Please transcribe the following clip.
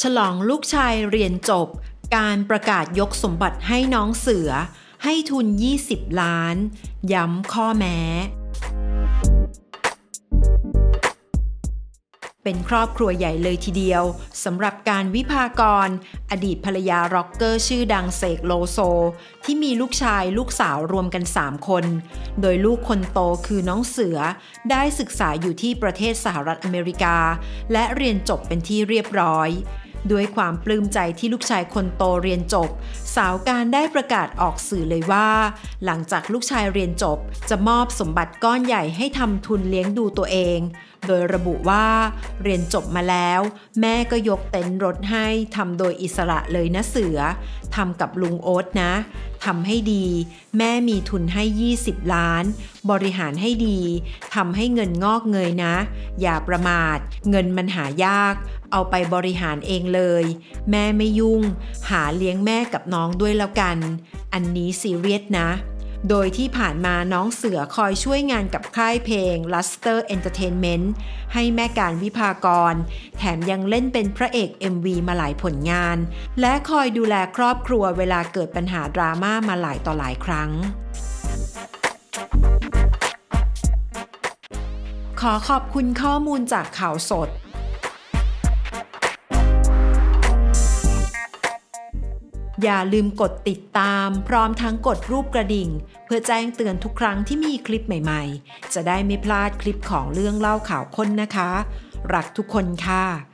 ฉลองลูกชายเรียนจบ กานต์ประกาศยกสมบัติให้น้องเสือ ให้ทุน 20 ล้าน ย้ำข้อแม้ เป็นครอบครัวใหญ่เลยทีเดียวสำหรับกานต์วิภากร อดีตภรรยาร็อกเกอร์ชื่อดังเสกโลโซ ที่มีลูกชายลูกสาวรวมกัน 3 คน โดยลูกคนโตคือน้องเสือได้ศึกษาอยู่ที่ประเทศสหรัฐอเมริกา และเรียนจบเป็นที่เรียบร้อย ด้วยความปลื้มใจที่ลูกชายคนโตเรียนจบ สาวการได้ประกาศออกสื่อเลยว่า หลังจากลูกชายเรียนจบ จะมอบสมบัติก้อนใหญ่ให้ทำทุนเลี้ยงดูตัวเอง โดยระบุว่า เรียนจบมาแล้ว แม่ก็ยกเต็นท์รถให้ทำโดยอิสระเลยนะเสือทำกับลุงโอ๊ตนะทำให้ดี แม่มีทุนให้ 20 ล้าน บริหารให้ดีทำให้เงินงอกเงยนะ อย่าประมาท เงินมันหายาก เอาไปบริหารเองเลย แม่ไม่ยุ่ง หาเลี้ยงแม่กับน้องด้วยแล้วกัน อันนี้ซีเรียสนะโดยที่ผ่านมาน้องเสือคอยช่วยงานกับค่ายเพลง Luster Entertainment ให้แม่การวิภากร แถมยังเล่นเป็นพระเอก MV มาหลายผลงาน และคอยดูแลครอบครัวเวลาเกิดปัญหาดราม่ามาหลายต่อหลายครั้ง ขอขอบคุณข้อมูลจากข่าวสด อย่าลืมกดติดตาม พร้อมทั้งกดรูปกระดิ่ง เพื่อแจ้งเตือนทุกครั้งที่มีคลิปใหม่ ๆ จะได้ไม่พลาดคลิปของเรื่องเล่าข่าวค้นนะคะ รักทุกคนค่ะ